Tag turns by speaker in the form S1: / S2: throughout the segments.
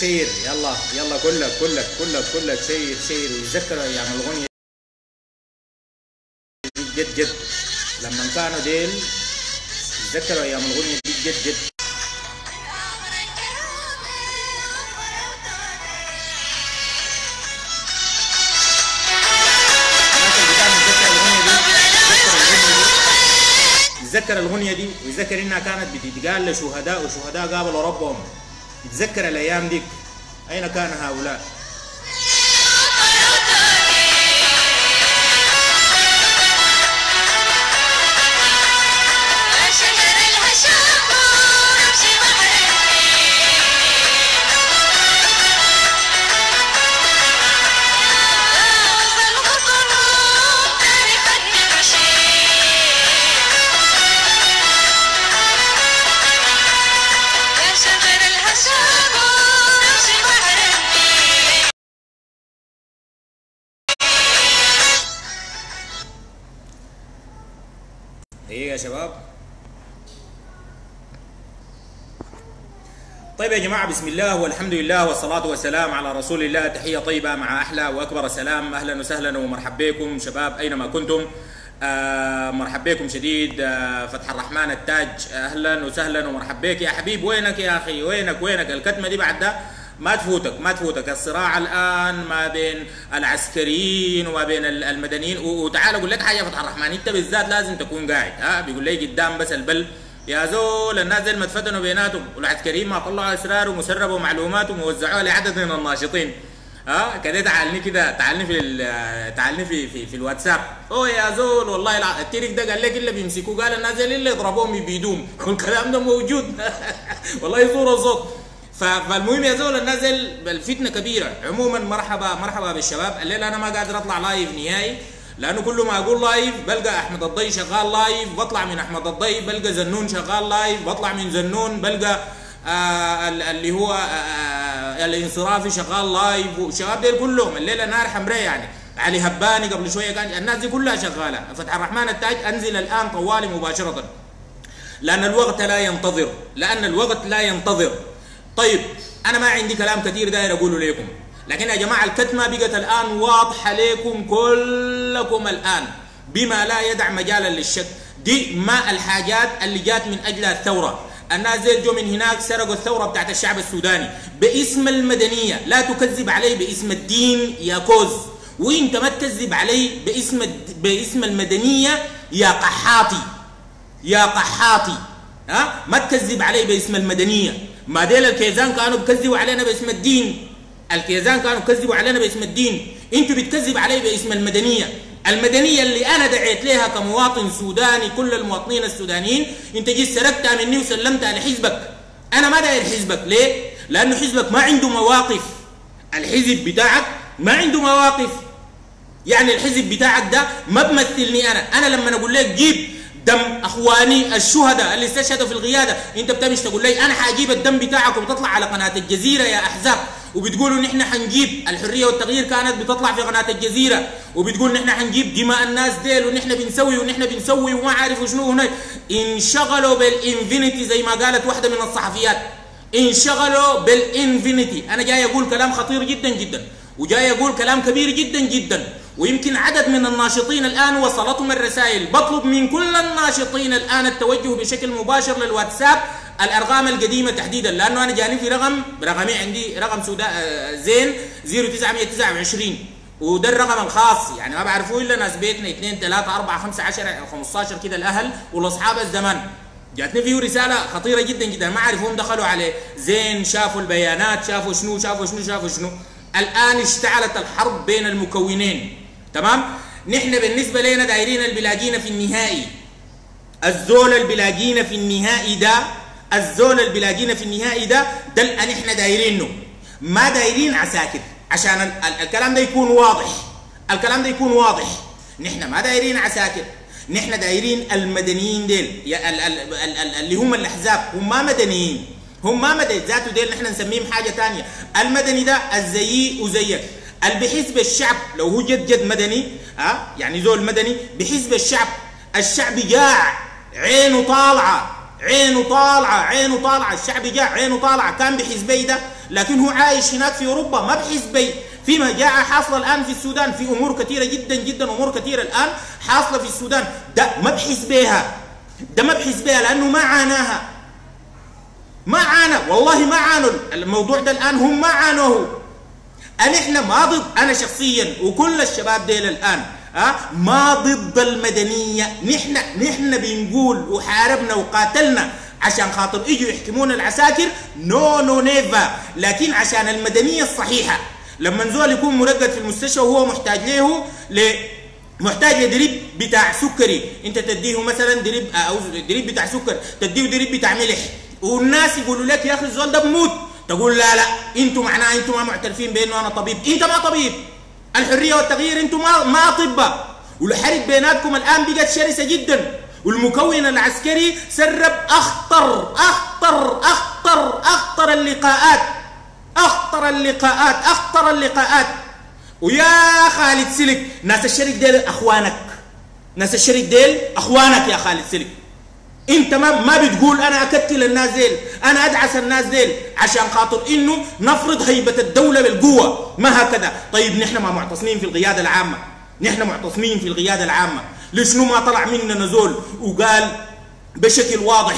S1: share يلا يلا click click click click share share ويتذكر أيام الاغنيه دي جد جد لما كانوا ديل يتذكروا أيام الاغنيه دي جد جد يتذكر الاغنيه دي ويتذكر إنها كانت بتتقال لشهداء وشهداء قابلوا ربهم. يتذكر الأيام ديك. أين كان هؤلاء؟
S2: يا
S1: شباب. طيب يا جماعة بسم الله والحمد لله والصلاة والسلام على رسول الله. تحية طيبة مع أحلى وأكبر سلام. أهلا وسهلا ومرحب بكم شباب أينما كنتم. آه مرحب بكم شديد. آه فتح الرحمن التاج. أهلا وسهلا ومرحب بك. يا حبيب وينك يا أخي؟ وينك؟ وينك؟ الكتمة دي بعد ده. ما تفوتك ما تفوتك. الصراع الآن ما بين العسكريين وما بين ال- المدنيين. وتعال أقول لك حاجة يا فتح الرحمن. أنت بالذات لازم تكون قاعد. ها بيقول لي قدام بس البل. يا زول الناس دي ما اتفتنوا بيناتهم. والعسكريين ما طلعوا اسرار ومسربوا معلوماتهم ووزعوها لعدد من الناشطين. ها كده تعالني كده تعالني في ال- تعالني في في, في الواتساب. أوه يا زول والله التيرك ده قال لك إلا بيمسكوه. قال الناس اللي يضربوهم يبيدوهم. والكلام ده موجود. والله صوره صوت فالمهم يا زول دي الفتنة كبيرة. عموما مرحبا مرحبا بالشباب. الليلة أنا ما قادر أطلع لايف نهائي لأنه كل ما أقول live بلقى أحمد الضي شغال live بطلع من أحمد الضي بلقى زنون شغال live بطلع من زنون بلقى آه ال- اللي هو آه آه الانصرافي شغال live والشباب دول كلهم. الليلة نار حمراء يعني. علي هباني قبل شوية كان الناس دي كلها شغالة. فتح الرحمن التاج أنزل الآن طوالي مباشرة. لأن الوقت لا ينتظر. لأن الوقت لا ينتظر. طيب أنا ما عندي كلام كثير داير أقوله لكم لكن يا جماعة الكتمة بقت الآن واضحة لكم كلكم الآن بما لا يدع مجالا للشك. دي ما الحاجات اللي جات من أجل الثورة. الناس زي جو من هناك سرقوا الثورة بتاعت الشعب السوداني. باسم المدنية لا تكذب علي باسم الدين يا كوز. وانت ما تكذب علي باسم باسم المدنية يا قحاطي يا قحاطي. ها؟ ما تكذب علي باسم المدنية. ما ديل الكيزان كانوا بكذبوا علينا باسم الدين. الكيزان كانوا بكذبوا علينا باسم الدين. أنتوا بتكذب علي باسم المدنية. المدنية اللي أنا دعيت لها كمواطن سوداني كل المواطنين السودانيين. انت جيت سرقتها مني وسلمتها لحزبك أنا ما داير حزبك. ليه؟ لأنه حزبك ما عنده مواقف. الحزب بتاعك ما عنده مواقف. يعني الحزب بتاعك ده ما بمثلني أنا. أنا لما أقول لك جيب دم أخواني الشهداء اللي استشهدوا في القيادة. أنت بتمشي تقول لي أنا حأجيب الدم بتاعك وبتطلع على قناة الجزيرة يا أحزاب. وبتقولوا نحن حنجيب الحرية والتغيير كانت بتطلع في قناة الجزيرة. وبتقول نحن حنجيب دماء الناس ديل ونحن بنسوي ونحن بنسوي وما عارف شنو هناك انشغلوا بال Infiniti زي ما قالت واحدة من الصحفيات. انشغلوا بال Infiniti. أنا جاي أقول كلام خطير جدا جدا وجاي أقول كلام كبير جدا جدا. ويمكن عدد من الناشطين الآن وصلتهم الرسائل. بطلب من كل الناشطين الآن التوجه بشكل مباشر للواتساب الأرقام القديمة تحديدا لأنه أنا جاني في رقم رقمي عندي رقم سودا آه، زين 0929 وده الرقم الخاص يعني ما بعرفوه إلا ناس بيتنا 2 3 4 5 10 15 كده الأهل والأصحاب الزمان. جاتني فيه رسالة خطيرة جدا جدا ما أعرف هم دخلوا عليه. زين شافوا البيانات شافوا شنو شافوا شنو شافوا شنو. الآن اشتعلت الحرب بين المكونين. تمام؟ نحن بالنسبة لنا دايرين البلاجين في النهائي. الزول البلاجين في النهائي ده الزول البلاجين في النهائي ده ده اللي إحنا دايرينه. ما دايرين عساكر. عشان ال- ال- الكلام ده يكون واضح. الكلام ده يكون واضح. نحن ما دايرين عساكر. نحن دايرين المدنيين ديل. اللي هم الأحزاب. هم ما مدنيين. هم ما مدني ذاته ديل نحن نسميهم حاجة ثانية المدني ده الزيي وزيك. اللي بحسب الشعب لو هو جد جد مدني ها؟ يعني زول مدني بحسب الشعب. الشعب جاع عينه طالعة عينه طالعة عينه طالعة الشعب جاء عينه طالعة. كان بحزبي ده لكن هو عايش هناك في أوروبا ما بحزبي. في مجاعة حاصلة الآن في السودان في أمور كثيرة جدا جدا أمور كثيرة الآن حاصلة في السودان. ده ما بحزبيها. ده ما بحزبيها لأنه ما عاناها. ما عانى والله ما عانوا. الموضوع ده الآن هم ما عانوه. أن إحنا ما ضد أنا شخصيا وكل الشباب ديل الآن أه ما ضد المدنية. نحن نحن بنقول وحاربنا وقاتلنا عشان خاطر يجوا يحكمونا العساكر؟ no no never لكن عشان المدنية الصحيحة. لما زول يكون مرقد في المستشفى وهو محتاج له ل محتاج لدريب بتاع سكري. أنت تديه مثلا دريب أو دريب بتاع سكر تديه دريب بتاع ملح. والناس يقولوا لك يا أخي الزول ده بموت. تقول لا لا أنتوا معناه أنتوا ما معترفين بأنه أنا طبيب. انت ما طبيب. الحرية والتغيير أنتوا ما ما أطباء. والحرب بيناتكم الآن بقت شرسة جدا. والمكون العسكري سرب أخطر أخطر أخطر أخطر اللقاءات. أخطر اللقاءات أخطر اللقاءات. ويا خالد سلك ناس الشرك ديل أخوانك. ناس الشرك ديل أخوانك يا خالد سلك. انت ما ما بتقول أنا اكتل الناس ديل أنا ادعس الناس ديل عشان خاطر انه نفرض هيبة الدولة بالقوة. ما هكذا؟ طيب نحن ما معتصمين في القيادة العامة. نحن معتصمين في القيادة العامة. ليش ما طلع مننا زول وقال بشكل واضح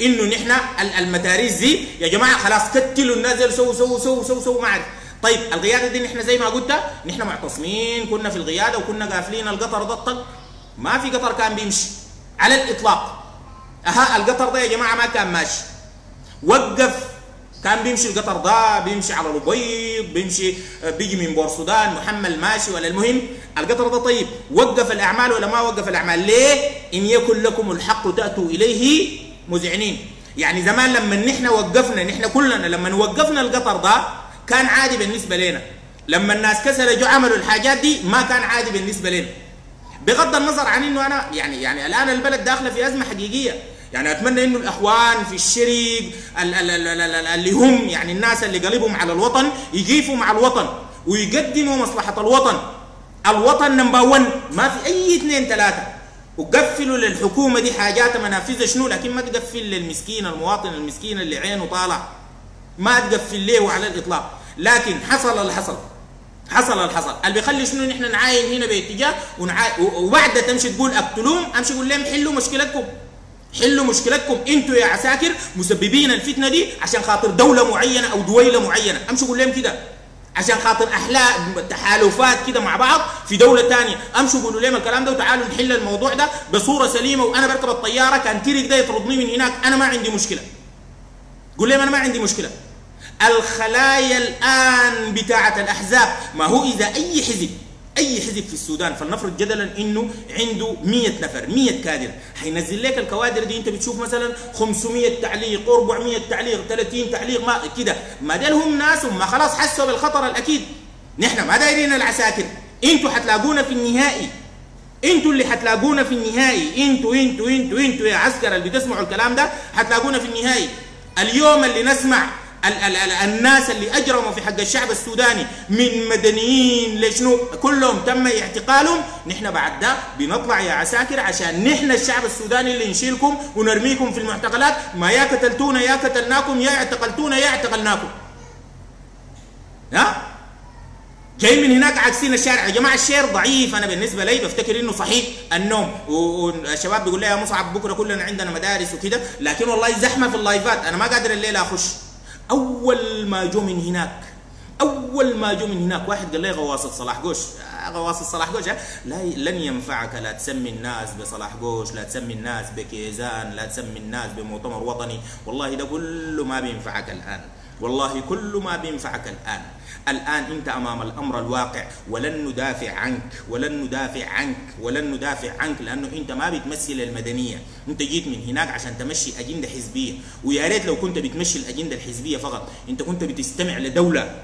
S1: إنه نحن المدارس دي يا جماعة خلاص كتلوا الناس دي سووا سووا سووا سووا سووا ما عارف طيب القيادة دي نحن زي ما قلت نحن معتصمين كنا في القيادة وكنا قافلين القطر ده ما في قطر كان بيمشي على الإطلاق. أها القطر ده يا جماعة ما كان ماشي. وقف كان بيمشي القطر ده بيمشي على البيض بيمشي بيجي من بور السودان محمل ماشي ولا المهم القطر ده طيب. وقف الأعمال ولا ما وقف الأعمال؟ ليه؟ إن يكن لكم الحق تأتوا إليه مذعنين. يعني زمان لما نحن وقفنا نحن كلنا لما وقفنا القطر ده كان عادي بالنسبة لنا. لما الناس كسروا عملوا الحاجات دي ما كان عادي بالنسبة لنا. بغض النظر عن إنه أنا يعني يعني الآن البلد داخلة في أزمة حقيقية. يعني أتمنى إنه الأخوان في الشرق ال- ال- ال- ال- ال- اللي هم يعني الناس اللي قلبهم على الوطن يقيفوا مع الوطن ويقدموا مصلحة الوطن. الوطن نمبر 1 ما في أي اثنين ثلاثة. وقفلوا للحكومة دي حاجات منافذها شنو؟ لكن ما تقفل للمسكين المواطن المسكين اللي عينه طالع. ما تقفل له على الإطلاق. لكن حصل اللي حصل. حصل اللي حصل؟ اللي بيخلي شنو نحن نعاين هنا باتجاه ونعاين وبعد تمشي تقول اقتلوهم امشي قول لهم حلوا مشكلتكم. حلوا مشكلتكم أنتوا يا عساكر مسببين الفتنة دي عشان خاطر دولة معينة أو دويلة معينة. امشي قول لهم كده. عشان خاطر أحلاء تحالفات كده مع بعض في دولة ثانية امشوا قولوا لهم الكلام ده وتعالوا نحل الموضوع ده بصورة سليمة وأنا بركب الطيارة كان تيرك ده يطردني من هناك. أنا ما عندي مشكلة. قول لهم أنا ما عندي مشكلة. الخلايا الآن بتاعة الأحزاب. ما هو إذا أي حزب أي حزب في السودان فلنفرض جدلا إنه عنده 100 نفر 100 كادر حينزل لك الكوادر دي أنت بتشوف مثلا 500 تعليق 400 تعليق 30 تعليق ما كده. ما ديل هم ناس ما خلاص حسوا بالخطر الأكيد. نحن ما دايرين العساكر. أنتوا حتلاقونا في النهائي. أنتوا اللي حتلاقونا في النهائي. أنتوا أنتوا أنتوا أنتوا يا عسكر اللي بتسمعوا الكلام ده حتلاقونا في النهائي. اليوم اللي نسمع ال ال ال الناس اللي أجرموا في حق الشعب السوداني من مدنيين لشنو؟ كلهم تم اعتقالهم نحن بعد ده بنطلع يا عساكر عشان نحن الشعب السوداني اللي نشيلكم ونرميكم في المعتقلات ما يا قتلتونا يا قتلناكم يا اعتقلتونا يا اعتقلناكم. ها؟ جاي من هناك عاكسين الشارع. يا جماعة ال share ضعيف. أنا بالنسبة لي بفتكر إنه صحيح النوم. والشباب بيقول لي يا مصعب بكرة كلنا عندنا مدارس وكده. لكن والله زحمة في اللايفات. أنا ما قادر الليلة أخش. أول ما جو من هناك أول ما جو من هناك. واحد قال لي غواصة صلاح قوش. آه غواصة صلاح قوش آه، لا لن ينفعك لا تسمي الناس بصلاح قوش لا تسمي الناس بكيزان لا تسمي الناس بمؤتمر وطني. والله ده كله ما بينفعك الآن. والله كل ما بينفعك الآن. الآن أنت أمام الأمر الواقع ولن ندافع عنك ولن ندافع عنك ولن ندافع عنك لأنه أنت ما بتمثل المدنية. أنت جيت من هناك عشان تمشي أجندة حزبية ويا ريت لو كنت بتمشي الأجندة الحزبية فقط أنت كنت بتستمع لدولة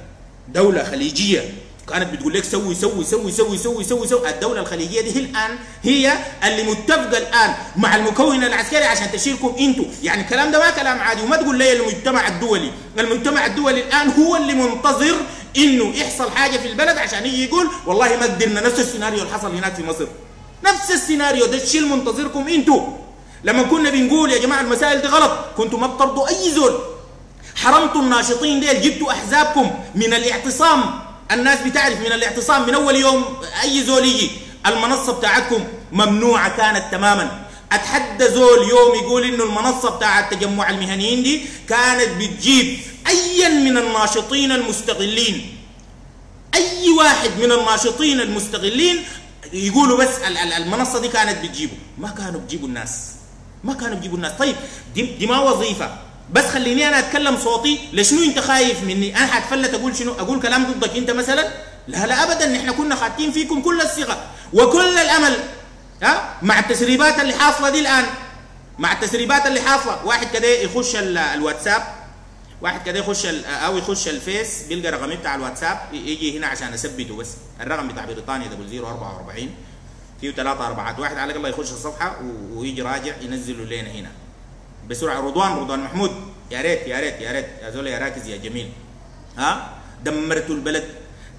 S1: دولة خليجية. كانت بتقول لك سوي سوي سوي سوي سوي سوي سوي. الدولة الخليجية دي هي الآن هي اللي متفقة الآن مع المكون العسكري عشان تشيلكم أنتوا. يعني الكلام ده ما كلام عادي وما تقول لي المجتمع الدولي. المجتمع الدولي الآن هو اللي منتظر إنه يحصل حاجة في البلد عشان يجي يقول والله ما قدرنا. نفس السيناريو اللي حصل هناك في مصر. نفس السيناريو ده الشيء منتظركم أنتوا. لما كنا بنقول يا جماعة المسائل دي غلط كنتوا ما بترضوا أي زول. حرمتوا الناشطين ديل جبتوا أحزابكم من الاعتصام. الناس بتعرف من الاعتصام من أول يوم أي زول يجي المنصة بتاعتكم ممنوعة كانت تماما. أتحدى زول يوم يقول إنه المنصة بتاعت تجمع المهنيين دي كانت بتجيب ايا من الناشطين المستغلين. أي واحد من الناشطين المستغلين يقولوا بس ال- ال- المنصة دي كانت بتجيبه. ما كانوا بيجيبوا الناس. ما كانوا بيجيبوا الناس. طيب دي ما وظيفة. بس خليني أنا اتكلم صوتي لشنو انت خايف مني؟ أنا حتفلت أقول شنو؟ أقول كلام ضدك انت مثلا؟ لا لا ابدا. إحنا كنا خاتين فيكم كل الثقه وكل الأمل. ها؟ مع التسريبات اللي حاصلة دي الآن. مع التسريبات اللي حاصلة. واحد كده يخش ال- الواتساب. واحد كده يخش أو يخش الفيس بيلقى رقمي بتاع الواتساب. يجي هنا عشان أثبته بس. الرقم بتاع بريطانيا double 044 فيه ثلاثة أربعات. واحد على الله يخش الصفحة ويجي راجع ينزله لنا هنا. بسرعة. رضوان رضوان محمود. يا ريت يا ريت يا ريت. يا زول يا راكز يا جميل. ها؟ دمرتوا البلد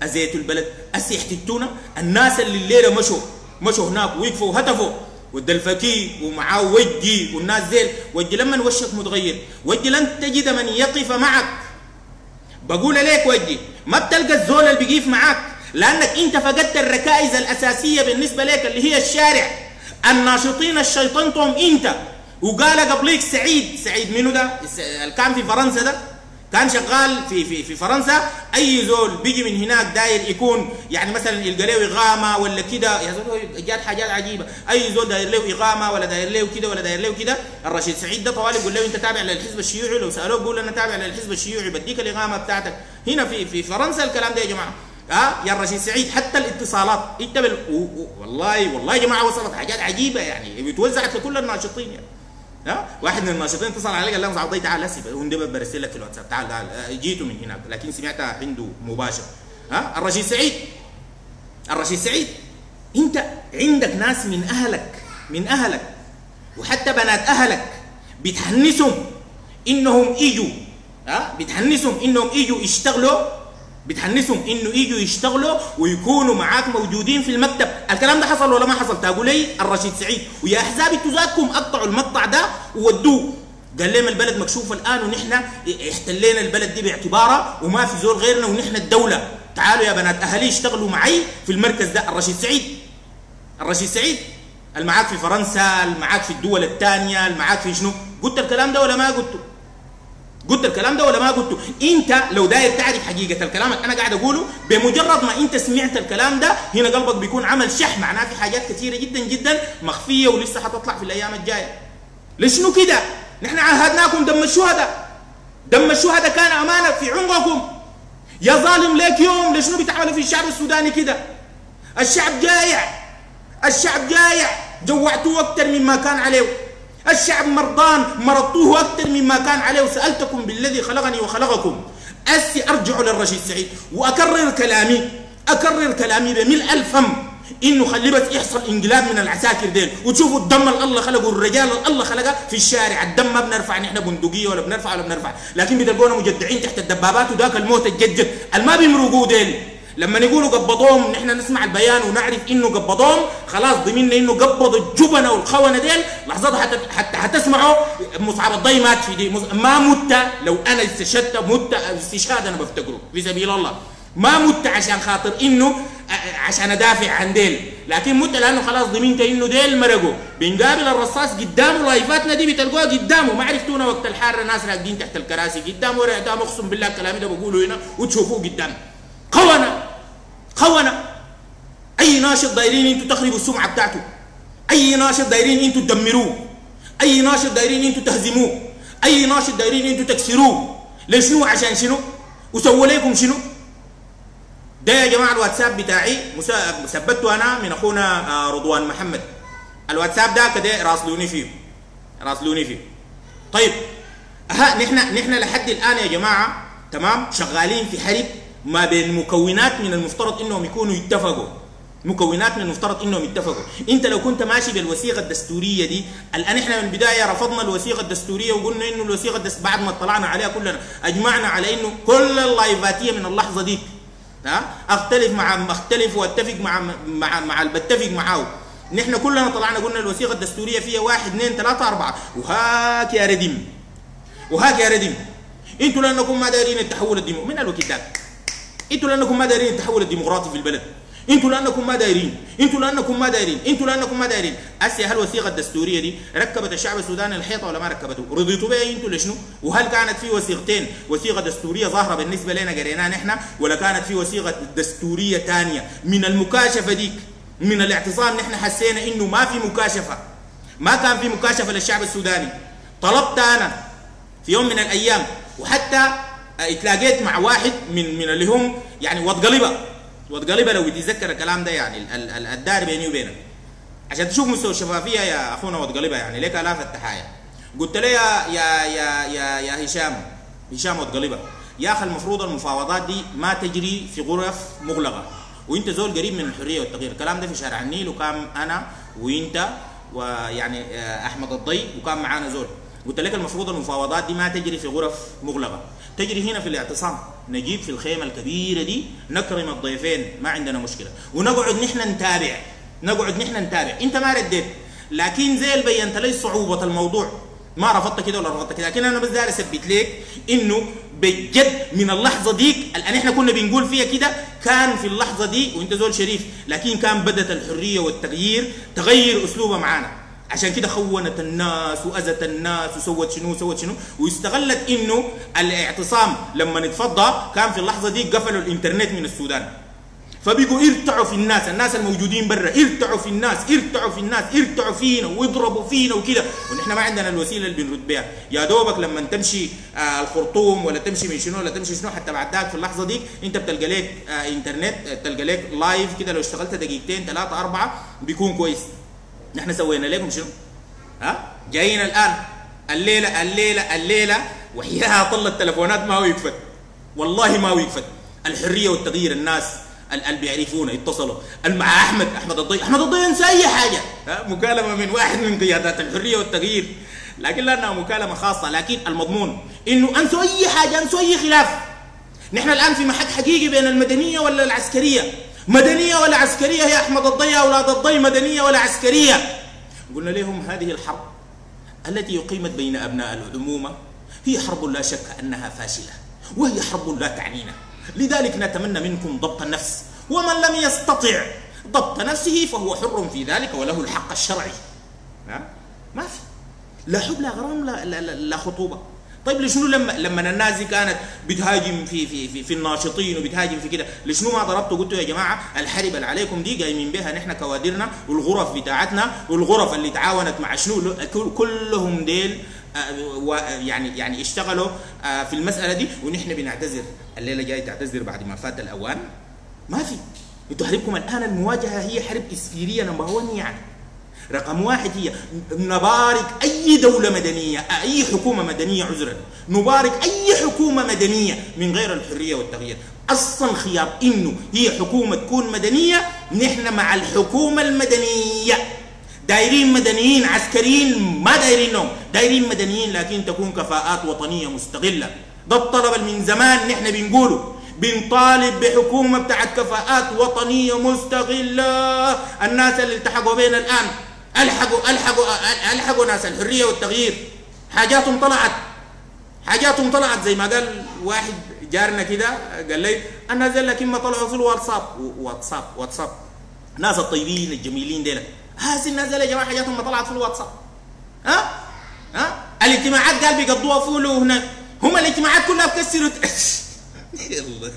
S1: أذيتوا البلد احتجتونا الناس اللي الليلة مشوا مشوا هناك وقفوا وهتفوا. ود الفكي ومعاه وجي والناس ديل وجي لما وشك متغير؟ وجي لن تجد من يقف معك. بقول لك وجي ما بتلقى الزول اللي بيقيف معاك لأنك إنت فقدت الركائز الأساسية بالنسبة لك اللي هي الشارع. الناشطين الشيطنتهم إنت. وقال قبليك سعيد سعيد منو ده؟ اللي كان في فرنسا ده. كان شغال في في في فرنسا. أي زول بيجي من هناك داير يكون يعني مثلا يلقى له إقامة ولا كده يا زول جات حاجات عجيبة. أي زول داير له إقامة ولا داير له كده ولا داير له كده الرشيد سعيد ده طوالي يقول له أنت تابع للحزب الشيوعي؟ لو سألوه بيقول أنا تابع للحزب الشيوعي بديك الإقامة بتاعتك. هنا في في فرنسا الكلام ده يا جماعة. ها يا الرشيد سعيد حتى الاتصالات. انت. والله والله يا جماعة وصلت حاجات عجيبة يعني بتوزعت لكل الناشطين يعني. ها؟ واحد من الناشطين اتصل علي قال لهم عبد تعال هسه ده برسل لك في الواتساب. تعال تعال. آه، جيته من هناك. لكن سمعتها عنده مباشر. ها؟ الرشيد سعيد. الرشيد سعيد. انت عندك ناس من أهلك من أهلك وحتى بنات أهلك بتحنسهم إنهم يجوا ها؟ بتحنسهم إنهم يجوا يشتغلوا بتحنسهم إنه يجوا يشتغلوا ويكونوا معاك موجودين في المكتب. الكلام ده حصل ولا ما حصل؟ تقول لي الرشيد سعيد. ويا احزاب أنتوا ذاتكم أقطعوا المقطع ده وودوه. قال لهم البلد مكشوف الآن ونحن احتلينا البلد دي باعتبارها وما في زول غيرنا ونحن الدولة. تعالوا يا بنات أهلي اشتغلوا معي في المركز ده. الرشيد سعيد. الرشيد سعيد. المعاك في فرنسا؟ المعاك في الدول الثانية المعاك في شنو؟ قلت الكلام ده ولا ما قلته؟ قلت الكلام ده ولا ما قلته؟ انت لو داير تعرف حقيقة الكلام اللي أنا قاعد اقوله بمجرد ما انت سمعت الكلام ده هنا قلبك بيكون عمل شح معناه في حاجات كثيرة جدا جدا مخفية ولسه حتطلع في الأيام الجاية. لشنو كده؟ نحن عاهدناكم دم الشهداء. دم الشهداء كان أمانة في عنقكم. يا ظالم ليك يوم لشنو بتعملوا في الشعب السوداني كده؟ الشعب جايع. الشعب جايع. جوعتوه أكثر مما كان عليه. الشعب مرضان مرضتوه أكثر مما كان عليه وسألتكم بالذي خلقني وخلقكم. أسي أرجع للرشيد سعيد وأكرر كلامي أكرر كلامي بملء الفم. إنه خلي بس يحصل انقلاب من العساكر ديل. وتشوفوا الدم اللي الله خلقه الرجال اللي الله خلقه في الشارع. الدم ما بنرفع نحن بندقيه ولا بنرفع ولا بنرفع. لكن بتلقونا مجدعين تحت الدبابات وذاك الموت الجدجد الما بيمرقوا ديل. لما يقولوا قبضوهم نحن نسمع البيان ونعرف إنه قبضوهم خلاص ضمننا إنه قبضوا الجبنه والخونه ديل. لحظتها حتى حتى حتسمعوا؟ مصعب الضي مات في دي. ما مت لو أنا استشهدت مت استشهاد أنا بفتكره في سبيل الله. ما مت عشان خاطر إنه عشان أدافع عن ديل. لكن مت لأنه خلاص ضمنت إنه ديل مرقوا. بنقابل الرصاص قدامه لايفاتنا دي بتلقوها قدامه. ما عرفتونا وقت الحارة ناس راقدين تحت الكراسي قدامه قدامه اقسم بالله الكلام ده بقوله هنا وتشوفوه قدام. خونة. خونة. أي ناشط دايرين أنتوا تخربوا السمعة بتاعته أي ناشط دايرين أنتوا تدمروه. أي ناشط دايرين أنتوا تهزموه. أي ناشط دايرين أنتوا تكسروه. لشنو عشان شنو؟ وسووا لكم شنو؟ ده يا جماعة الواتساب بتاعي. ثبته أنا من أخونا آه، رضوان محمد. الواتساب ده كده راسلوني فيه. راسلوني فيه. طيب ها نحن نحن لحد الآن يا جماعة تمام شغالين في حرب. ما بين مكونات من المفترض إنهم يكونوا يتفقوا مكونات من المفترض إنهم يتفقوا أنت لو كنت ماشي بالوثيقة الدستورية دي الان إحنا من البداية رفضنا الوثيقة الدستورية وقلنا إنه الوثيقة الدست... بعد ما اطلعنا عليها كلنا أجمعنا على إنه كل اللايفاتية من اللحظة دي. ها؟ أختلف مع أختلف وأتفق مع مع مع بتفق معاه نحن كلنا طلعنا قلنا الوثيقة الدستورية فيها واحد اثنين ثلاثة أربعة. وهاك يا ردم وهاك يا ردم أنتوا لأنكم ما دايرين التحول الديمقراطي من الوكيل أنتوا لانكم ما دايرين التحول الديمقراطي في البلد. أنتوا لانكم ما دايرين. أنتوا لانكم ما دايرين. أنتوا لانكم ما دايرين. أسيا هل الوثيقه الدستوريه دي ركبت الشعب السوداني الحيطة ولا ما ركبته؟ رضيتوا بها أنتوا لشنو؟ وهل كانت في وثيقتين؟ وثيقة دستورية ظاهرة بالنسبة لنا قريناها نحن ولا كانت في وثيقة دستورية ثانية من المكاشفة ديك من الاعتصام نحن حسينا إنه ما في مكاشفة. ما كان في مكاشفة للشعب السوداني. طلبت أنا في يوم من الأيام وحتى اتلاقيت مع واحد من من اللي هم يعني واتقلبه واتقلبه لو يتذكر الكلام ده يعني ال- ال- الدار بيني وبينك عشان تشوف مستوى الشفافية يا أخونا واتقلبه يعني لك آلاف التحايا. قلت له يا يا يا يا, يا هشام هشام واتقلبه يا أخي المفروض المفاوضات دي ما تجري في غرف مغلقة. وأنت زول قريب من الحرية والتغيير. الكلام ده في شارع النيل وكان أنا وأنت ويعني آه، أحمد الضي وكان معانا زول. قلت لك المفروض المفاوضات دي ما تجري في غرف مغلقة. تجري هنا في الاعتصام. نجيب في الخيمة الكبيرة دي نكرم الضيفين ما عندنا مشكلة. ونقعد نحن نتابع. نقعد نحن نتابع. انت ما رديت. لكن زي اللي بينت لي صعوبة الموضوع. ما رفضت كده ولا رفضت كده. لكن أنا بس داير اثبت لك إنه بجد من اللحظة ديك الآن إحنا كنا بنقول فيها كده كان في اللحظة دي وإنت زول شريف لكن كان بدت الحرية والتغيير تغير اسلوبها معانا. عشان كده خونت الناس وأذت الناس وسوت شنو وسوت شنو؟ واستغلت إنه الاعتصام لما نتفضى كان في اللحظة دي قفلوا الإنترنت من السودان. فبيقوا ارتعوا في الناس الناس الموجودين برا ارتعوا في الناس ارتعوا في الناس ارتعوا فينا واضربوا فينا وكده. ونحن ما عندنا الوسيلة اللي بنرد بها يا دوبك لما تمشي آه الخرطوم ولا تمشي من شنو ولا تمشي شنو حتى بعد ذاك في اللحظة دي انت بتلقى لك آه إنترنت آه، تلقى لك لايف كده لو اشتغلت دقيقتين ثلاثة أربعة بيكون كويس. نحن سوينا لكم شنو؟ ها؟ جايين الآن الليلة الليلة الليلة وحياها طل التلفونات ما هو يكفت والله ما هو يكفت الحرية والتغيير الناس ال- اللي بيعرفونا يتصلوا. مع أحمد أحمد الضي أحمد الضي ينسى أي حاجة؟ مكالمة من واحد من قيادات الحرية والتغيير. لكن لانها مكالمة خاصة. لكن المضمون إنه أنسوا أي حاجة أنسوا أي خلاف. نحن الآن في محك حقيقي بين المدنية ولا العسكريه مدنية ولا عسكرية يا أحمد الضي يا أولاد الضي مدنية ولا عسكرية. قلنا لهم هذه الحرب التي أقيمت بين أبناء العمومة هي حرب لا شك أنها فاشلة وهي حرب لا تعنينا. لذلك نتمنى منكم ضبط النفس ومن لم يستطع ضبط نفسه فهو حر في ذلك وله الحق الشرعي؟ ما في. لا حب لا غرام لا, لا, لا, لا خطوبة. طيب لشنو لما لما الناس دي كانت بتهاجم في في في, في الناشطين وبتهاجم في كده لشنو ما ضربتوا؟ قلتوا يا جماعة الحرب اللي عليكم دي قايمين بها نحن كوادرنا والغرف بتاعتنا والغرف اللي تعاونت مع شنو؟ كل- كلهم ديل آه، يعني يعني اشتغلوا آه، في المسألة دي ونحن بنعتذر. الليلة جاي تعتذر بعد ما فات الأوان؟ ما في. أنتوا حربكم الآن المواجهة هي حرب إسفيرية number 1 يعني. رقم واحد هي نبارك أي دولة مدنية أي حكومة مدنية عذرا. نبارك أي حكومة مدنية من غير الحرية والتغيير. أصلا خيار إنه هي حكومة تكون مدنية نحن مع الحكومة المدنية. دايرين مدنيين عسكريين ما دايرينهم دايرين مدنيين لكن تكون كفاءات وطنية مستغلة. ده الطلب من زمان نحن بنقوله. بنطالب بحكومة بتاعت كفاءات وطنية مستغلة. الناس اللي التحقوا بينا الآن ألحقوا ألحقوا ألحقوا ناس الحرية والتغيير. حاجاتهم طلعت. حاجاتهم طلعت زي ما قال واحد جارنا كده قال لي الناس دي لكن ما طلعوا في الواتساب. واتساب واتساب. ناس الطيبين الجميلين ديلا هذه الناس يا جماعة حاجاتهم ما طلعت في الواتساب. ها؟ ها؟ الاجتماعات قال بيقضوها فولو هنا. هم الاجتماعات كلها بكسروا الله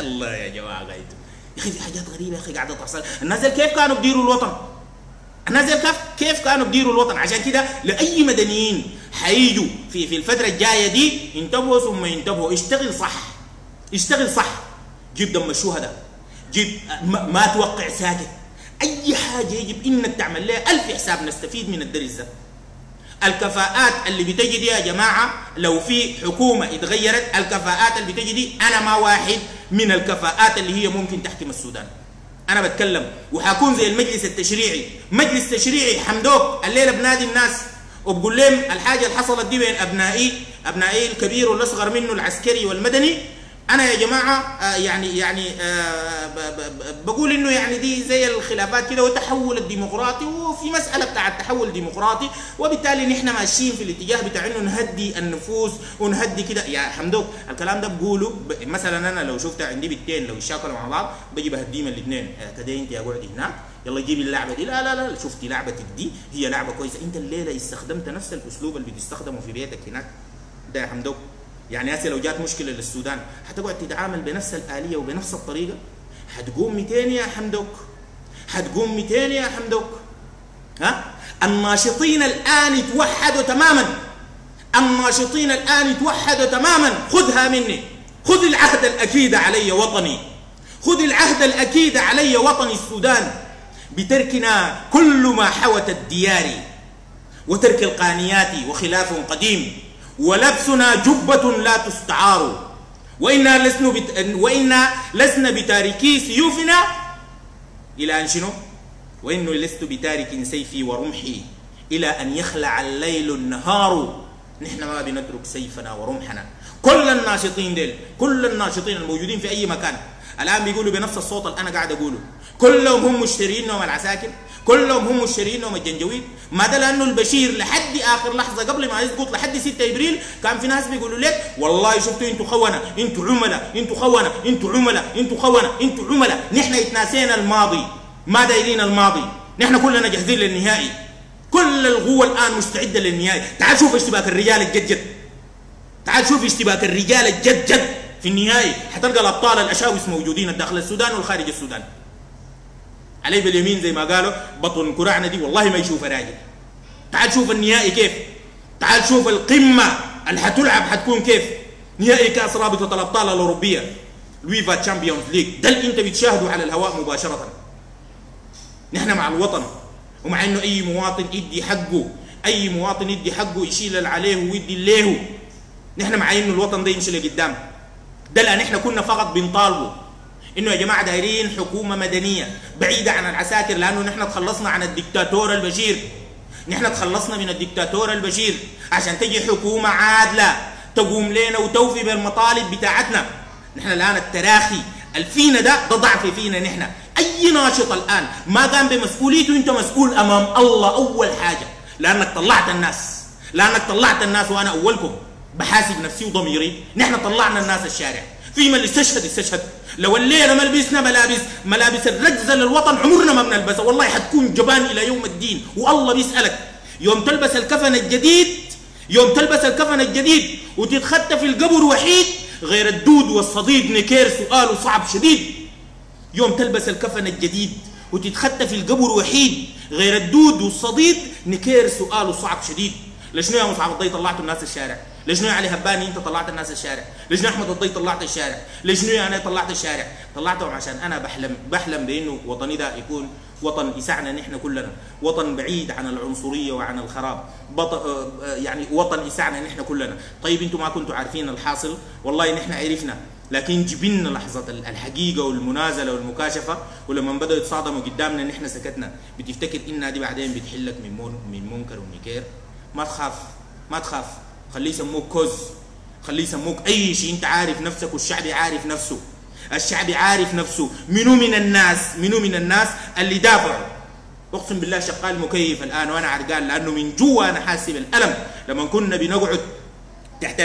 S1: الله يا جماعة غايتهم يا أخي في حاجات غريبة يا أخي قاعدة تحصل. الناس كيف كانوا بديروا الوطن؟ الناس دي كيف كيف كانوا بديروا الوطن؟ عشان كده لأي مدنيين حيجوا في في الفترة الجاية دي انتبهوا ثم انتبهوا. اشتغل صح. اشتغل صح. جيب دم الشهداء. جيب ما, ما توقع ساكت أي حاجة يجب إنك تعمل لها ألف حساب نستفيد من الدرس ده. الكفاءات اللي بتجي دي يا جماعة لو في حكومة اتغيرت الكفاءات اللي بتجي دي أنا ما واحد من الكفاءات اللي هي ممكن تحكم السودان. أنا بتكلم وحكون زي المجلس التشريعي. مجلس تشريعي حمدوك الليلة بنادي الناس. وبقول لهم الحاجة اللي حصلت دي بين أبنائي أبنائي الكبير والأصغر منه العسكري والمدني أنا يا جماعة آه، يعني يعني آه، بقول إنه يعني دي زي الخلافات كده وتحول الديمقراطي وفي مسألة بتاع التحول الديمقراطي وبالتالي نحن ماشيين في الاتجاه بتاع إنه نهدي النفوس ونهدي كده. يا حمدوك الكلام ده بقوله مثلا أنا لو شفت عندي بنتين لو يشاكلوا مع بعض بجي بهديهم الاثنين. كده أنت يا قعدي هناك يلا جيبي اللعبة دي. لا لا لا شفتي لعبتك دي؟ هي لعبة كويسة. أنت الليلة استخدمت نفس الأسلوب اللي بتستخدمه في بيتك هناك. ده يا حمدوك. يعني هسه لو جات مشكلة للسودان حتقعد تتعامل بنفس الآلية وبنفس الطريقة؟ حتقوم 200 يا حمدوك؟ حتقوم 200 يا حمدوك؟ ها؟ الناشطين الآن يتوحدوا تماما. الناشطين الآن يتوحدوا تماما. خذها مني. خذ العهد الأكيد علي وطني. خذ العهد الأكيد علي وطني السودان. بتركنا كل ما حوت الديار وترك القانيات وخلاف قديم. ولبسنا جبة لا تستعار. وإنا لسنا بت... وإنا لسنا بتاركي سيوفنا. إلى أن شنو؟ وإنه لست بتارك سيفي ورمحي. إلى أن يخلع الليل النهار. نحن ما بنترك سيفنا ورمحنا. كل الناشطين ديل كل الناشطين الموجودين في أي مكان. الآن بيقولوا بنفس الصوت اللي أنا قاعد أقوله. كلهم هم مشترين لهم العساكر كلهم هم مشترين لهم الجنجويد ما ده لأنه البشير لحد آخر لحظة قبل ما يسقط لحد 6 إبريل كان في ناس بيقولوا لك والله شفتوا أنتوا خونة أنتوا عملاء أنتوا خونة أنتوا عملاء أنتوا خونة أنتوا عملاء. نحن اتناسينا الماضي ما دايرين الماضي. نحن كلنا جاهزين للنهائي. كل القوة الآن مستعدة للنهائي. تعال شوف اشتباك الرجال الجد جد. تعال شوف اشتباك الرجال الجد جد. في النهائي حتلقى الأبطال الأشاوس موجودين داخل السودان والخارج السودان. علي باليمين زي ما قالوا بطن كراعنا دي والله ما يشوف راجل. تعال شوف النهائي كيف. تعال شوف القمة اللي حتلعب حتكون كيف. نهائي كأس رابطة الأبطال الأوروبية. ال UEFA Champions League ده اللي انت بتشاهده على الهواء مباشرة. نحن مع الوطن ومع إنه أي مواطن يدي حقه أي مواطن يدي حقه يشيل اللي عليه ويدي اللي نحن مع إنه الوطن ده يمشي لقدام. ده لأن إحنا كنا فقط بنطالبه. إنه يا جماعة دايرين حكومة مدنية بعيدة عن العساكر لأنه نحن تخلصنا عن الدكتاتور البشير. نحن تخلصنا من الدكتاتور البشير. عشان تجي حكومة عادلة تقوم لنا وتوفي بالمطالب بتاعتنا. نحن الآن التراخي. الفينا ده ده ضعف فينا نحن. أي ناشط الآن ما قام بمسؤوليته أنت مسؤول أمام الله أول حاجة. لأنك طلعت الناس. لأنك طلعت الناس وأنا أولكم. بحاسب نفسي وضميري. نحن طلعنا الناس الشارع. في من استشهد استشهد لو الليلة ما لبسنا ملابس ملابس الرجزة للوطن عمرنا ما بنلبسها. والله حتكون جبان إلى يوم الدين. والله بيسألك يوم تلبس الكفن الجديد يوم تلبس الكفن الجديد وتتخطى في القبر وحيد غير الدود والصديد نكير سؤاله صعب شديد. يوم تلبس الكفن الجديد وتتخطى في القبر وحيد غير الدود والصديد نكير سؤاله صعب شديد. ليش يا مصعب الضي طلعتوا الناس الشارع؟ ليش يا علي هباني انت طلعت الناس الشارع. ليش يا احمد الضي طلعت الشارع. ليش يا أنا طلعت الشارع. طلعتهم عشان أنا بحلم بحلم بانه وطني ده يكون وطن يسعنا نحن كلنا. وطن بعيد عن العنصرية وعن الخراب. بط... آه، آه، يعني وطن يسعنا نحن كلنا. طيب أنتم ما كنتوا عارفين الحاصل؟ والله نحن عرفنا. لكن جبنا لحظة الحقيقة والمنازلة والمكاشفة. ولما بدأوا يتصادموا قدامنا نحن سكتنا. بتفتكر إنها دي بعدين بتحلك من من منكر ونكير ما تخاف. ما تخاف. خليه يسموك كوز. خليه يسموك أي شيء أنت عارف نفسك والشعب عارف نفسه. الشعب عارف نفسه. منو من الناس؟ منو من الناس اللي دافعوا؟ أقسم بالله شغال مكيف الآن وأنا عرقان لأنه من جوا أنا حاسس بالألم. لما كنا بنقعد تحت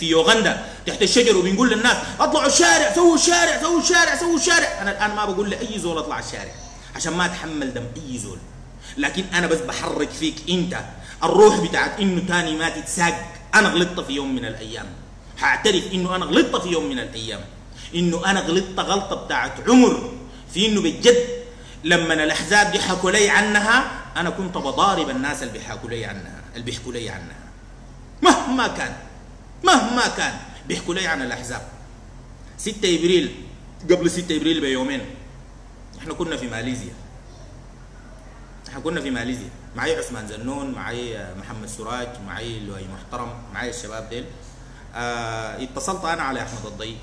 S1: في يوغندا تحت الشجر وبنقول للناس اطلعوا الشارع سووا الشارع سووا الشارع سووا الشارع. أنا الآن ما بقول لأي زول أطلع الشارع عشان ما أتحمل دم أي زول. لكن أنا بس بحرك فيك أنت الروح بتاعت إنه تاني ما تتساق. أنا غلطت في يوم من الأيام. هعترف إنه أنا غلطت في يوم من الأيام. إنه أنا غلطت غلطة بتاعت عمر. في إنه بجد لما الأحزاب دي حكوا لي عنها أنا كنت بضارب الناس اللي بيحكوا لي عنها اللي بيحكوا لي عنها. مهما كان مهما كان بيحكوا لي عن الأحزاب. 6 إبريل قبل 6 إبريل بيومين إحنا كنا في ماليزيا. إحنا كنا في ماليزيا. معي عثمان زنون معي محمد سراج معي لؤي محترم معي الشباب ديل. آه اتصلت أنا على أحمد الضي.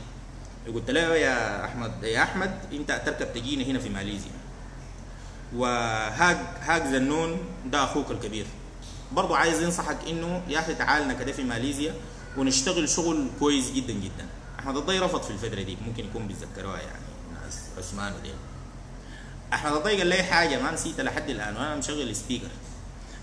S1: قلت له يا أحمد يا أحمد أنت تركب تجينا هنا في ماليزيا. وهاج هاج زنون ده أخوك الكبير. برضو عايز ينصحك إنه يا أخي تعالنا كده في ماليزيا ونشتغل شغل كويس جدا جدا. أحمد الضي رفض في الفترة دي ممكن يكون بيتذكروها يعني ناس عثمان ودين أحمد الضي قال لي حاجة ما نسيتها لحد الآن وأنا مشغل سبيكر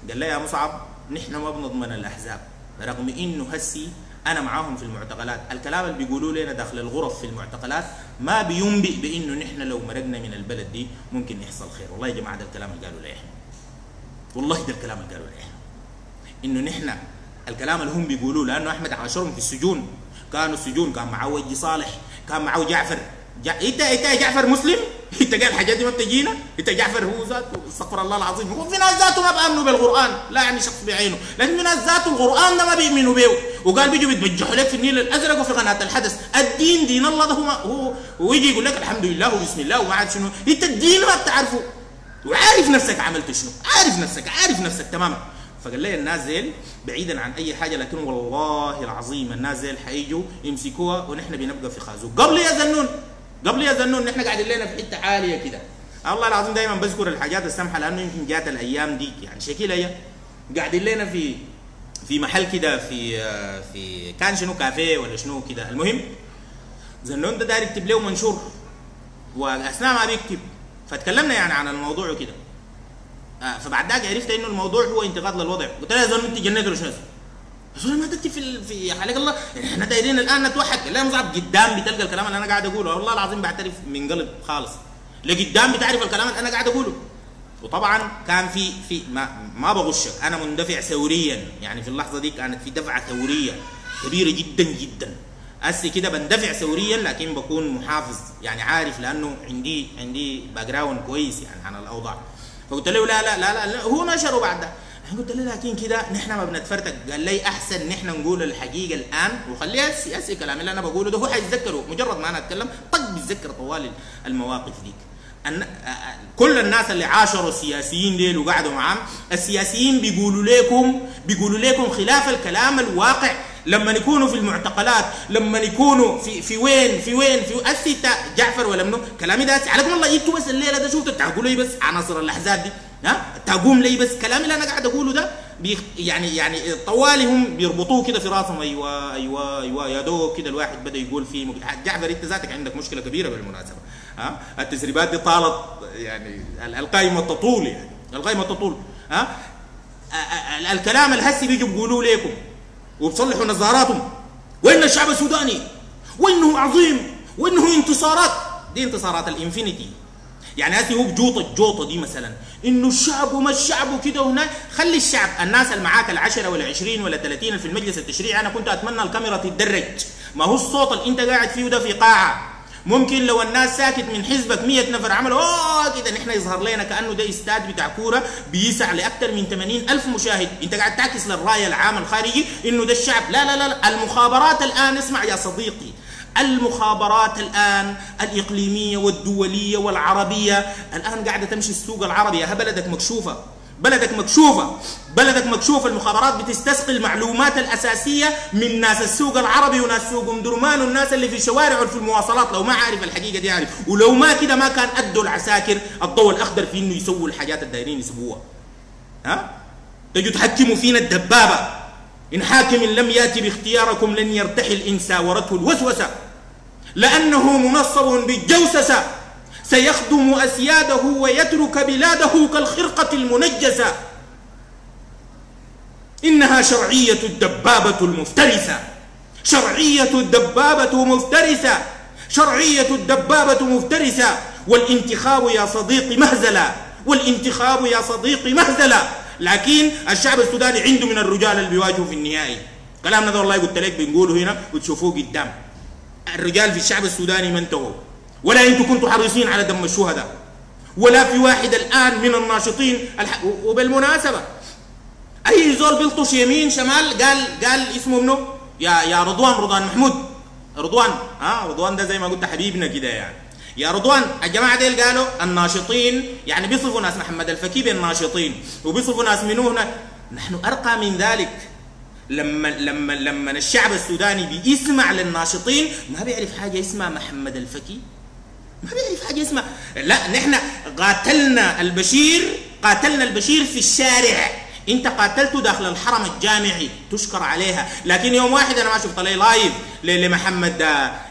S1: قال لي يا مصعب نحن ما بنضمن الأحزاب رغم إنه هسي أنا معاهم في المعتقلات. الكلام اللي بيقولوا لنا داخل الغرف في المعتقلات ما بينبئ بإنه نحن لو مرقنا من البلد دي ممكن يحصل خير. والله يا جماعة ده الكلام اللي قالوا لي إحنا. والله ده الكلام اللي قالوا لي إحنا. إنه نحن الكلام اللي هم بيقولوه لأنه أحمد عاشرهم في السجون. كانوا السجون كان معه وجي صالح كان معه جعفر. جع... انت إنت جعفر مسلم؟ انت قال الحاجات دي ما بتجينا؟ انت جعفر هو ذاته استغفر الله العظيم. هو في ناس ذاته ما بامنوا بالقرآن. لا يعني شخص بعينه. لكن في ناس ذاته القرآن ده ما بيؤمنوا به وقال بيجوا بيتبجحوا لك في النيل الأزرق وفي قناة الحدث. الدين دين الله ده هو هو ويجي يقول لك الحمد لله وبسم الله وما عارف شنو. انت الدين ما بتعرفه. وعارف نفسك عملت شنو. عارف نفسك عارف نفسك تماما. فقال لي الناس بعيدا عن أي حاجة لكن والله العظيم الناس زيل حيجوا يمسكوها ونحن بنبقى في خازوق. قبل يا زنون. قبل يا زنون نحن قاعدين لنا في حتة عالية كده. الله العظيم دائما بذكر الحاجات السمحة لأنه يمكن جات الأيام ديك. يعني شكلها قاعدين لنا في في محل كده في في كان شنو؟ كافيه ولا شنو كده. المهم زنون ده داير يكتب له منشور واثناء ما بيكتب. فتكلمنا يعني عن الموضوع وكده. آه فبعد ذاك عرفت إنه الموضوع هو انتقاد للوضع. قلت له يا زلمه انت جنيت ولا شنو؟ يا ما تكتب في في حالك الله. إحنا دايرين الآن نتوحد. يا مصعب قدام بتلقى الكلام اللي أنا قاعد أقوله. والله العظيم بعترف من قلب خالص. لقدام بتعرف الكلام اللي أنا قاعد أقوله. وطبعا كان في في ما ما بغشك. أنا مندفع ثوريا. يعني في اللحظة دي كانت في دفعة ثورية. كبيرة جدا جدا. هسه كده بندفع ثوريا لكن بكون محافظ. يعني عارف لأنه عندي عندي background كويس يعني عن الأوضاع. فقلت له لا لا لا لا, لا هو نشره بعد ده. أنا قلت له لكن كده نحن ما بنتفرتك. قال لي أحسن نحن نقول الحقيقة الآن وخليها السياسي الكلام اللي أنا بقوله ده هو حيتذكره. مجرد ما أنا أتكلم طق بيتذكر طوال المواقف ديك. الن... كل الناس اللي عاشروا السياسيين ديل وقعدوا معاهم السياسيين بيقولوا لكم بيقولوا لكم خلاف الكلام الواقع. لما يكونوا في المعتقلات لما يكونوا في في وين في وين في أسي جعفر ولا منو؟ كلامي ده عليكم الله جبتوا بس الليلة ده شفتوا؟ تعقوا لي بس عناصر الأحزاب دي. ها؟ تقوم لي بس كلامي اللي أنا قاعد أقوله ده بيخ يعني يعني طوالي هم بيربطوه كده في راسهم. أيوه أيوه أيوه يا دوب كده الواحد بدأ يقول فيه مك... جعفر أنت ذاتك عندك مشكلة كبيرة بالمناسبة. ها؟ التسريبات دي طالت يعني ال- القائمه تطول يعني. القائمه تطول. ها؟ ال- ال- الكلام الهسي بيجوا بيقولوا لكم وبصلحوا نظاراتهم. وين الشعب السوداني وإنه عظيم وإنه انتصارات. دي انتصارات الإنفينيتي. يعني هسه هو بجوطة الجوطه دي مثلا. إنه الشعب وما الشعب وكده وهناك خلي الشعب الناس اللي معاك العشرة ولا 20 ولا 30 في المجلس التشريعي. أنا كنت أتمنى الكاميرا تتدرج. ما هو الصوت اللي أنت قاعد فيه ده في قاعة. ممكن لو الناس ساكت من حزبك 100 نفر عملوا اوه كده نحن يظهر لنا كأنه ده استاد بتاع كورة بيسع لأكثر من 80 ألف مشاهد. أنت قاعد تعكس للراي العام الخارجي إنه ده الشعب. لا لا لا, لا. المخابرات الآن اسمع يا صديقي. المخابرات الآن الإقليمية والدولية والعربية. الآن قاعدة تمشي السوق العربي. يا بلدك مكشوفة. بلدك مكشوفة. بلدك مكشوفة. المخابرات بتستسقي المعلومات الأساسية من ناس السوق العربي وناس سوق ام درمان والناس اللي في الشوارع وفي المواصلات. لو ما عارف الحقيقة دي عارف ولو ما كده ما كان أدوا العساكر الضوء الأخضر في إنه يسووا الحاجات الدايرين يسووها. ها؟ تجوا تحكموا فينا الدبابة. إن حاكم لم يأتي باختياركم لن يرتحل ان ساورته الوسوسه لأنه منصب بالجوسسة. سيخدم أسياده ويترك بلاده كالخرقة المنجسه إنها شرعية الدبابة المفترسة. شرعية الدبابة مفترسة. شرعية الدبابة مفترسة. والانتخاب يا صديقي مهزلة. والانتخاب يا صديقي مهزلة. لكن الشعب السوداني عنده من الرجال اللي بيواجهوا في النهائي كلامنا ده والله قلت لك بنقوله هنا وتشوفوه قدام. الرجال في الشعب السوداني ما انتهوا ولا أنتم كنتوا حريصين على دم الشهداء. ولا في واحد الآن من الناشطين الح... وبالمناسبة أي زول بيلطش يمين شمال قال قال اسمه منو؟ يا يا رضوان رضوان محمود. رضوان ها آه رضوان ده زي ما قلت حبيبنا كده يعني. يا رضوان الجماعة ديل قالوا الناشطين يعني بيصفوا ناس محمد الفكي بالناشطين وبيصفوا ناس منو هنا؟ نحن أرقى من ذلك. لما لما لما الشعب السوداني بيسمع للناشطين ما بيعرف حاجة اسمها محمد الفكي. ما بيعرف حاجة اسمها لا نحن قاتلنا البشير قاتلنا البشير في الشارع. انت قاتلته داخل الحرم الجامعي تشكر عليها. لكن يوم واحد أنا ما شفت لي live لمحمد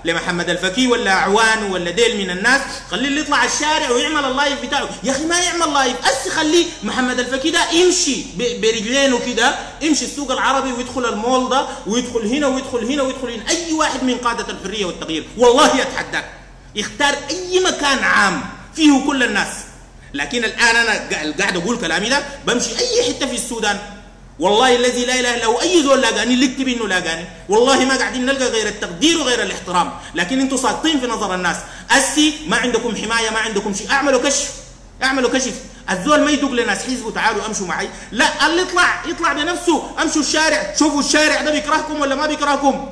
S1: لمحمد الفكي ولا عوان ولا ديل من الناس. خليه اللي يطلع الشارع ويعمل ال live بتاعه. يا أخي ما يعمل live بس خليه محمد الفكي ده يمشي برجلينه كده. يمشي السوق العربي ويدخل المول ده ويدخل هنا ويدخل هنا ويدخل هنا. أي واحد من قادة الحرية والتغيير. والله يتحداك. يختار أي مكان عام فيه كل الناس. لكن الآن أنا قا- قاعد أقول كلامي ده بمشي أي حتة في السودان. والله الذي لا إله إلا هو أي زول لاقاني اللي يكتب إنه لاقاني. والله ما قاعدين نلقى غير التقدير وغير الاحترام. لكن أنتم ساقطين في نظر الناس. أسي ما عندكم حماية ما عندكم شيء. أعملوا كشف أعملوا كشف. الزول ما يدق لناس حزب تعالوا أمشوا معي. لا اللي يطلع يطلع بنفسه. أمشوا الشارع شوفوا الشارع ده بيكرهكم ولا ما بيكرهكم.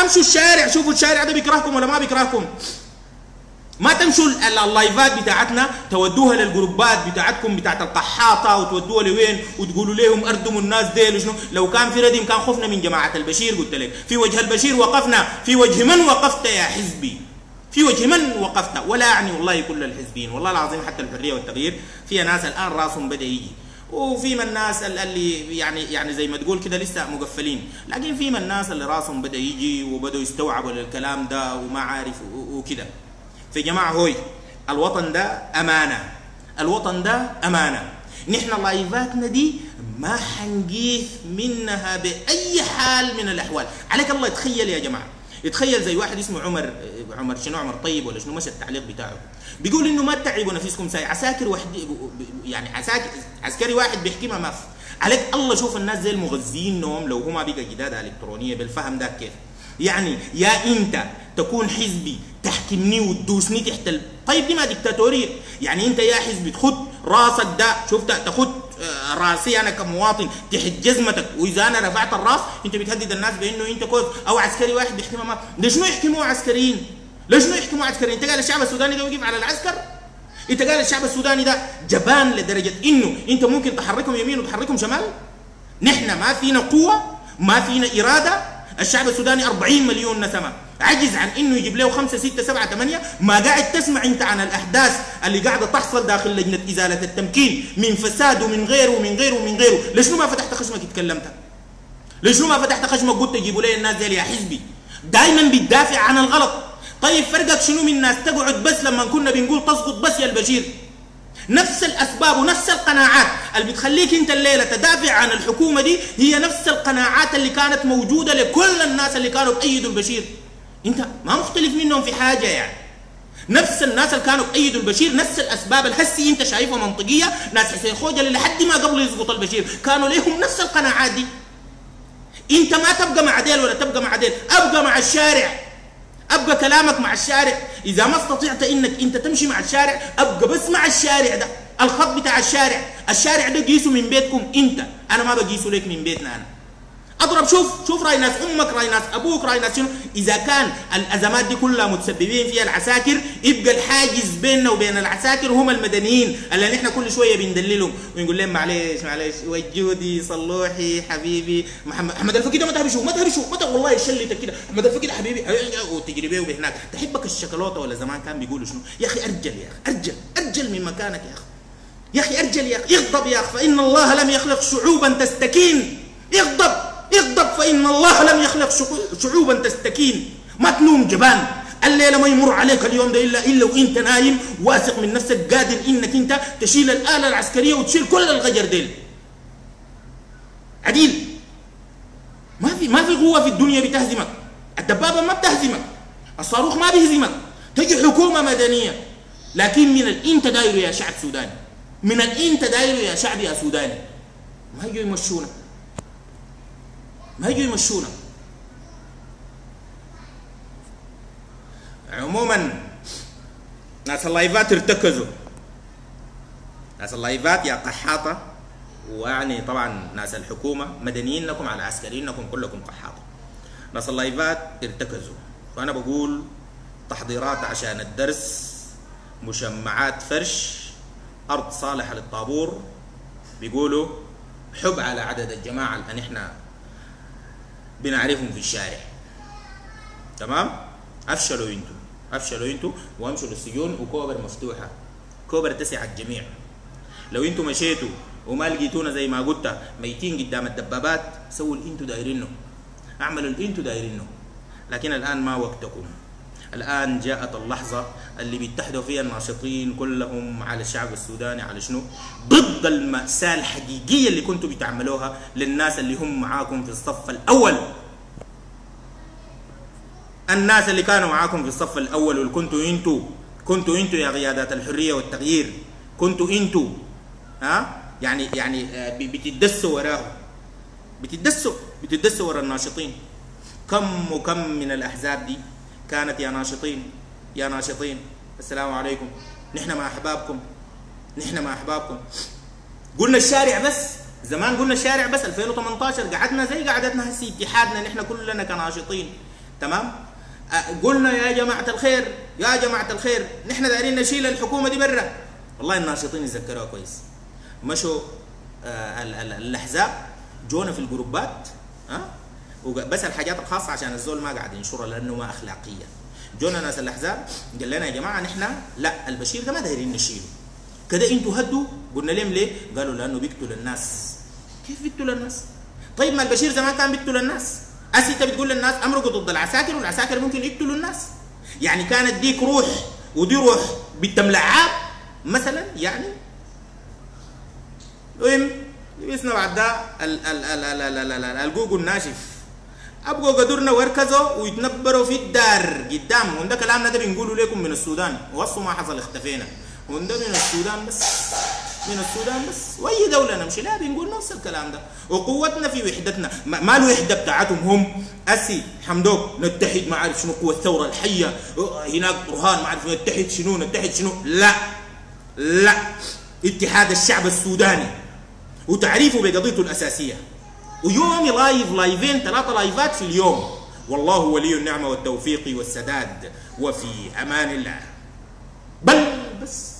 S1: أمشوا الشارع شوفوا الشارع ده بيكرهكم ولا ما بيكرهكم. ما تمشوا ال- ال- اللايفات بتاعتنا تودوها للجروبات بتاعتكم بتاعت القحاطة وتودوها لوين؟ وتقولوا لهم أردموا الناس ديل وشنو؟ لو كان في ردم كان خفنا من جماعة البشير قلت لك. في وجه البشير وقفنا في وجه من وقفت يا حزبي؟ في وجه من وقفت؟ ولا أعني والله كل الحزبين والله العظيم حتى الحرية والتغيير في ناس الآن راسهم بدأ يجي. وفي من الناس ال- اللي يعني يعني زي ما تقول كده لسه مقفلين. لكن في من الناس اللي راسهم بدأ يجي وبدوا يستوعبوا الكلام ده وما عارف وكده. في جماعة هوي. الوطن ده أمانة. الوطن ده أمانة. نحن لايفاتنا دي ما حنجيث منها بأي حال من الأحوال. عليك الله يتخيل يا جماعة. يتخيل زي واحد اسمه عمر عمر شنو؟ عمر طيب ولا شنو؟ مشى التعليق بتاعه. بيقول إنه ما تتعبوا نفسكم ساي. عساكر واحد يعني عساكر عسكري واحد بيحكي ما في عليك الله شوف الناس زي المغذيين نوم لو هما بقى جدادة الكترونيه بالفهم ده كيف. يعني يا أنت تكون حزبي تحكمني وتدوسني تحت ال... طيب دي ما ديكتاتورية يعني انت يا حزبي تخد راسك ده شفت تخد آه، راسي أنا كمواطن تحت جزمتك وإذا أنا رفعت الراس انت بتهدد الناس بإنه انت كويس أو عسكري واحد بيحكمها ما ليش ما يحكموا عسكريين؟ ليش ما يحكموا عسكريين؟ انت قال الشعب السوداني ده وقف على العسكر؟ انت قال الشعب السوداني ده جبان لدرجة إنه انت ممكن تحركهم يمين وتحركهم شمال؟ نحن ما فينا قوة ما فينا إرادة الشعب السوداني 40 مليون نسمة عجز عن إنه يجيب له خمسة ستة سبعة ثمانية؟ ما قاعد تسمع أنت عن الأحداث اللي قاعدة تحصل داخل لجنة إزالة التمكين من فساد ومن غيره ومن غيره ومن غيره. ليش ما فتحت خشمك اتكلمت ليش ما فتحت خشمك قلت جيبوا لي الناس دي يا حزبي؟ دائما بتدافع عن الغلط. طيب فرقك شنو من الناس تقعد بس لما كنا بنقول تسقط بس يا البشير؟ نفس الأسباب ونفس القناعات اللي بتخليك أنت الليلة تدافع عن الحكومة دي هي نفس القناعات اللي كانت موجودة لكل الناس اللي كانوا بأيدوا البشير. انت ما مختلف منهم في حاجة يعني. نفس الناس اللي كانوا بأيدوا البشير نفس الأسباب الهسي انت شايفها منطقية. ناس حسين خوجة اللي لحد ما قبل يسقط البشير كانوا لهم نفس القناعات دي. انت ما تبقى مع ديل ولا تبقى مع ديل أبقى مع الشارع. أبقى كلامك مع الشارع. إذا ما استطعت إنك انت تمشي مع الشارع أبقى بس مع الشارع ده. الخط بتاع الشارع. الشارع ده قيسه من بيتكم انت. أنا ما بقيسه لك من بيتنا أنا. أضرب شوف شوف رأي ناس أمك رأي ناس أبوك رأي ناس شنو. إذا كان الأزمات دي كلها متسببين فيها العساكر يبقى الحاجز بيننا وبين العساكر هم المدنيين اللي نحن كل شوية بندللهم. ونقول لهم معلش معلش وجودي صلوحي حبيبي. محمد محمد الفقيد ما تهرشوا ما تهرشوا ما والله شلتك كده محمد الفقيد حبيبي وتجري بيه هناك تحبك الشوكولاته ولا زمان كان بيقولوا شنو؟ يا أخي أرجل يا أخي أرجل أرجل من مكانك يا أخي. يا أخي أرجل يا أخي اغضب يا أخي فإن الله لم يخلق شعوبا تستكين. اغضب. اغضب فإن الله لم يخلق شعو- شعوبا تستكين. ما تنوم جبان. الليلة ما يمر عليك اليوم ده الا إلا وإنت نايم واثق من نفسك قادر إنك أنت تشيل الآلة العسكرية وتشيل كل الغجر ديل. عديل. ما في ما في قوة في الدنيا بتهزمك. الدبابة ما بتهزمك. الصاروخ ما بيهزمك. تجي حكومة مدنية. لكن من الإنت دايره يا شعب سوداني. من الإنت دايره يا شعب يا سوداني. ما يجوا يمشونا. ما يجوا يمشونا. عموما ناس اللايفات ارتكزوا. ناس اللايفات يا قحاطة. ويعني طبعا ناس الحكومة مدنيين لكم على عسكريين لكم كلكم قحاطة. ناس اللايفات ارتكزوا. فأنا بقول تحضيرات عشان الدرس مشمعات فرش أرض صالحة للطابور بيقولوا حب على عدد الجماعة اللي إحنا بنعرفهم في الشارع. تمام؟ أفشلوا أنتوا. أفشلوا أنتوا وامشوا للسجون وكوبر مفتوحة. كوبر تسع الجميع. لو أنتوا مشيتوا وما لقيتونا زي ما قلت ميتين قدام الدبابات سووا اللي أنتوا دايرينه. أعملوا اللي أنتوا دايرينه. لكن الآن ما وقتكم. الآن جاءت اللحظة اللي بيتحدوا فيها الناشطين كلهم على الشعب السوداني على شنو؟ ضد المأساة الحقيقية اللي كنتوا بتعملوها للناس اللي هم معاكم في الصف الأول. الناس اللي كانوا معاكم في الصف الأول واللي كنتوا أنتوا كنتوا أنتوا يا قيادات الحرية والتغيير كنتوا أنتوا ها؟ يعني يعني آه، بتدسوا وراه بتدسوا بتدسوا ورا الناشطين. كم وكم من الأحزاب دي كانت يا ناشطين يا ناشطين. السلام عليكم. نحن مع أحبابكم. نحن مع أحبابكم. قلنا الشارع بس. زمان قلنا الشارع بس. 2018 قعدنا زي قعدتنا هسي. اتحادنا نحن كلنا كناشطين. تمام؟ أه، قلنا يا جماعة الخير يا جماعة الخير نحن دايرين نشيل الحكومة دي برا. والله الناشطين يتذكروها كويس. مشوا آه، ال- ال- الأحزاب جونا في الجروبات ها بس الحاجات الخاصة عشان الزول ما قاعد ينشرها لأنه ما أخلاقية. جونا ناس الأحزاب قال لنا يا جماعة نحن لا البشير ده ما دايرين نشيله. كده أنتوا هدوا قلنا لهم ليه؟ قالوا لأنه بيقتل الناس. كيف بيقتل الناس؟ طيب ما البشير زمان كان بيقتل الناس. أسي انت بتقول للناس أمرقوا ضد العساكر والعساكر ممكن يقتلوا الناس. يعني كانت ديك روح ودي روح بنت لعاب مثلا يعني. المهم لبسنا بعد ده ال- ال- ابقوا قدرنا وركزوا ويتنبروا في الدار قدام. وده كلامنا ده بنقوله لكم من السودان. وصوا ما حصل اختفينا. وده من السودان بس. من السودان بس. وأي دولة نمشي؟ لها بنقول نفس الكلام ده. وقوتنا في وحدتنا. ما الوحدة بتاعتهم هم. أسي حمدوك نتحد ما عارف شنو قوة الثورة الحية. هناك برهان ما عارف نتحد شنو؟ نتحد شنو؟ لا. لا. اتحاد الشعب السوداني. وتعريفه بقضيته الأساسية. ويومي live live ين ثلاثة live ات في اليوم. والله ولي النعمة والتوفيق والسداد وفي أمان الله. بل بس.